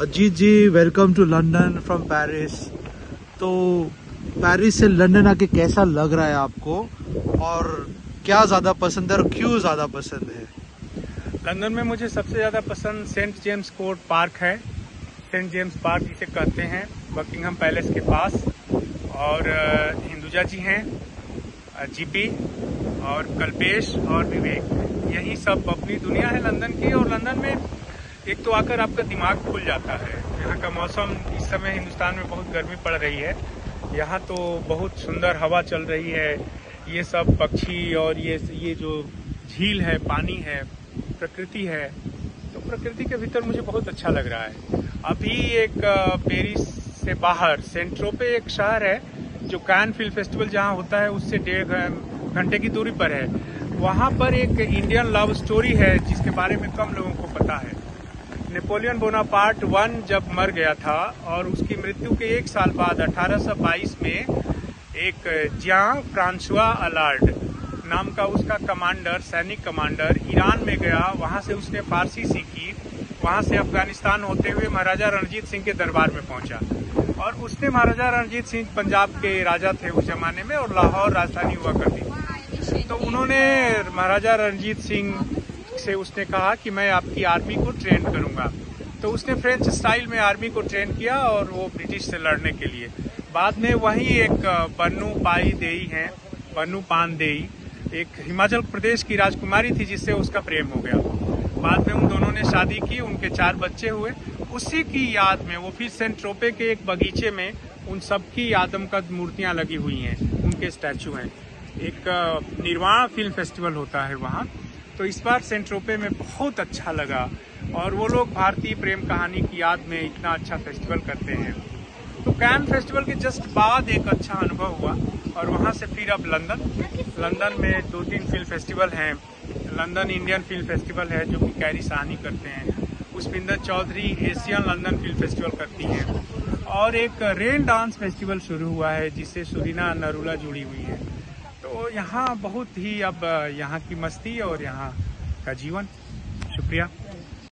Ajit ji welcome to London from Paris तो Paris से London आके कैसा लग रहा है आपको? और क्या ज़्यादा पसंद है और क्यों ज़्यादा पसंद है? लंदन में मुझे सबसे ज़्यादा पसंद सेंट जेम्स कोर्ट पार्क है। सेंट जेम्स पार्क जिसे कहते हैं बकिंगम पैलेस के पास। और हिंदुजा जी हैं जीपी और कल्पेश और विवेक। यही सब अपनी दुनिया है लंदन की और लंदन में एक तो आकर आपका दिमाग खुल जाता है। यहाँ का मौसम इस समय हिंदुस्तान में बहुत गर्मी पड़ रही है। यहाँ तो बहुत सुंदर हवा चल रही है। ये सब पक्षी और ये ये जो झील है, पानी है, प्रकृति है तो प्रकृति के भीतर मुझे बहुत अच्छा लग रहा है। अभी एक पेरिस से बाहर सेंट्रोपे एक शहर है, जो कैन फ़िल्म फेस्टिवल जहाँ होता है, उससे डेढ़ घंटे की दूरी पर है। वहाँ पर एक इंडियन लव स्टोरी है, जिसके बारे में कम लोगों को पता है। नेपोलियन बोनापार्ट वन जब मर गया था और उसकी मृत्यु के एक साल बाद 1822 में एक जियांग फ्रांसुआ अलार्ड नाम का उसका कमांडर, सैनिक कमांडर ईरान में गया। वहाँ से उसने फारसी सीखी। वहाँ से अफ़गानिस्तान होते हुए महाराजा रणजीत सिंह के दरबार में पहुँचा। और उसने महाराजा रणजीत सिंह पंजाब के राजा थे उस जमाने में और लाहौर राजधानी हुआ करती तो उन्होंने महाराजा रणजीत सिंह से उसने कहा कि मैं आपकी आर्मी को ट्रेन करूँगा। तो उसने फ्रेंच स्टाइल में आर्मी को ट्रेन किया और वो ब्रिटिश से लड़ने के लिए। बाद में वही एक बन्नू पाई देई है, बन्नू पान देई, एक हिमाचल प्रदेश की राजकुमारी थी जिससे उसका प्रेम हो गया। बाद में उन दोनों ने शादी की, उनके चार बच्चे हुए। उसी की याद में, वो फिर सेंट ट्रोपे के एक बगीचे में उन सबकी आदमकद मूर्तियाँ लगी हुई हैं, उनके स्टैचू हैं। एक निर्वाण फ़िल्म फेस्टिवल होता है वहाँ। तो इस बार सेंट ट्रोपे में बहुत अच्छा लगा। और वो लोग भारतीय प्रेम कहानी की याद में इतना अच्छा फेस्टिवल करते हैं। तो कैन फेस्टिवल के जस्ट बाद एक अच्छा अनुभव हुआ और वहाँ से फिर अब लंदन लंदन में दो तीन फ़िल्म फेस्टिवल हैं। लंदन इंडियन फ़िल्म फेस्टिवल है जो कि कैरी साहनी करते हैं। Pushpinder Chaudhry Asian London film festival करती हैं। और एक रेन डांस फेस्टिवल शुरू हुआ है, जिससे सुरीना नरूला जुड़ी हुई है। तो यहाँ बहुत ही अब यहाँ की मस्ती और यहाँ का जीवन। शुक्रिया।